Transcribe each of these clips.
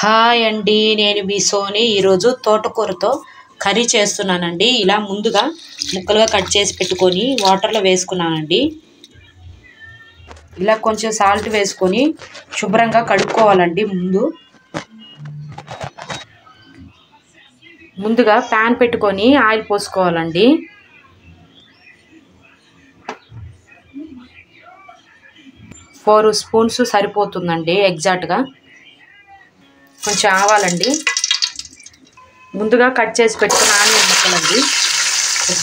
Hi అండి నేను మీ సోని. ఈరోజు తోటకూరతో కర్రీ చేస్తున్నానండి. ఇలా ముందుగా ముక్కలుగా కట్ చేసి పెట్టుకొని వాటర్లో వేసుకున్నానండి. ఇలా కొంచెం సాల్ట్ వేసుకొని శుభ్రంగా కడుక్కోవాలండి ముందు. ముందుగా ప్యాన్ పెట్టుకొని ఆయిల్ పోసుకోవాలండి. ఫోర్ స్పూన్స్ సరిపోతుందండి ఎగ్జాక్ట్గా కొంచెం ఆవాలండి. ముందుగా కట్ చేసి పెట్టుకున్న ఆనియన్ ముక్కలండి.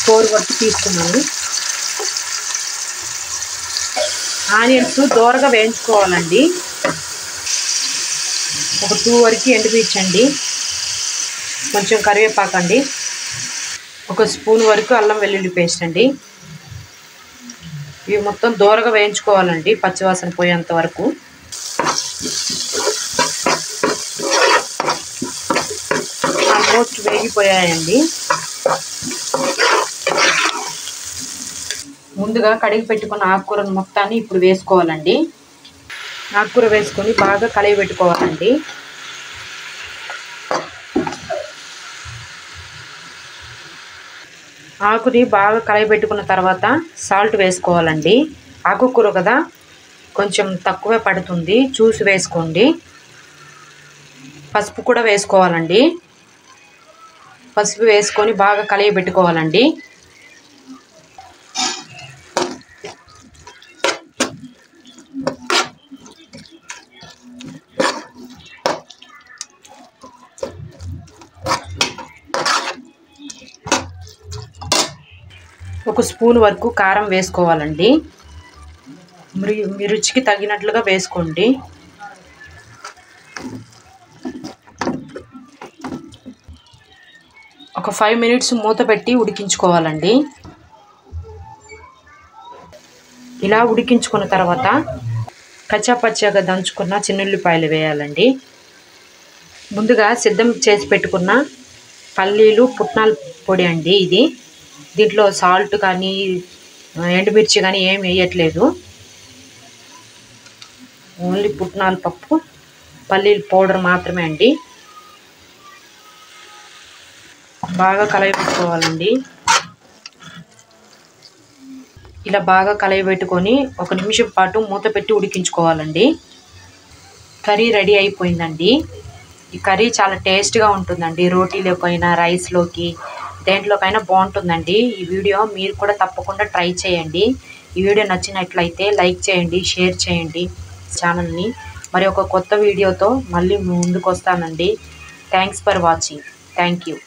ఫోర్ వరకు తీసుకున్నాను. ఆనియన్స్ దూరగా వేయించుకోవాలండి. ఒక టూ వరకు ఎండిపించండి కొంచెం కరివేపాకండి. ఒక స్పూన్ వరకు అల్లం వెల్లుల్లి పేస్ట్ అండి. ఇవి మొత్తం దూరగా వేయించుకోవాలండి పచ్చివాసన పోయేంత వరకు. ఆల్మోస్ట్ ముందుగా కడిగి పెట్టుకున్న ఆకుకూరను మొత్తాన్ని ఇప్పుడు వేసుకోవాలండి. ఆకుకూర వేసుకొని బాగా కలిగి పెట్టుకోవాలండి. ఆకుని బాగా కలయి పెట్టుకున్న తర్వాత సాల్ట్ వేసుకోవాలండి. ఆకుకూర కదా కొంచెం తక్కువే పడుతుంది. చూసి వేసుకోండి. పసుపు కూడా వేసుకోవాలండి. పసుపు వేసుకొని బాగా కలిగి పెట్టుకోవాలండి. ఒక స్పూన్ వరకు కారం వేసుకోవాలండి. మీరు మీ రుచికి తగినట్లుగా వేసుకోండి. ఒక ఫైవ్ మినిట్స్ మూత పెట్టి ఉడికించుకోవాలండి. ఇలా ఉడికించుకున్న తర్వాత కచ్చాపచ్చాగా దంచుకున్న చిన్నుల్లిపాయలు వేయాలండి. ముందుగా సిద్ధం చేసి పెట్టుకున్న పల్లీలు పుట్నాల పొడి అండి ఇది. దీంట్లో సాల్ట్ కానీ ఎండుమిర్చి కానీ ఏం వేయట్లేదు. ఓన్లీ పుట్నాల పప్పు పల్లీలు పౌడర్ మాత్రమే అండి. బాగా కలయి పెట్టుకోవాలండి ఇలా బాగా కలయి పెట్టుకొని ఒక నిమిషం పాటు మూత పెట్టి ఉడికించుకోవాలండి. కర్రీ రెడీ అయిపోయిందండి. ఈ కర్రీ చాలా టేస్ట్గా ఉంటుందండి. రోటీలోకైనా రైస్లోకి దేంట్లోకైనా బాగుంటుందండి. ఈ వీడియో మీరు కూడా తప్పకుండా ట్రై చేయండి. ఈ వీడియో నచ్చినట్లయితే లైక్ చేయండి షేర్ చేయండి ఛానల్ని. మరి ఒక కొత్త వీడియోతో మళ్ళీ ముందుకు వస్తానండి thanks for watching. Thank you.